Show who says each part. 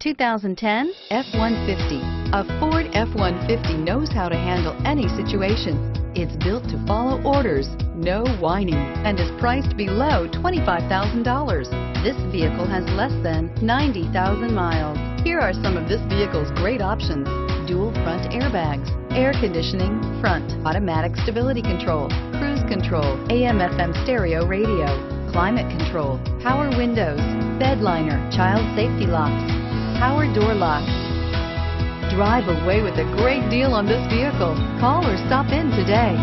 Speaker 1: 2010 F-150. A Ford F-150 knows how to handle any situation. It's built to follow orders, no whining, and is priced below $25,000. This vehicle has less than 90,000 miles. Here are some of this vehicle's great options. Dual front airbags, air conditioning, front, automatic stability control, cruise control, AM FM stereo radio, climate control, power windows, bed liner, child safety locks, power door locks. Drive away with a great deal on this vehicle. Call or stop in today.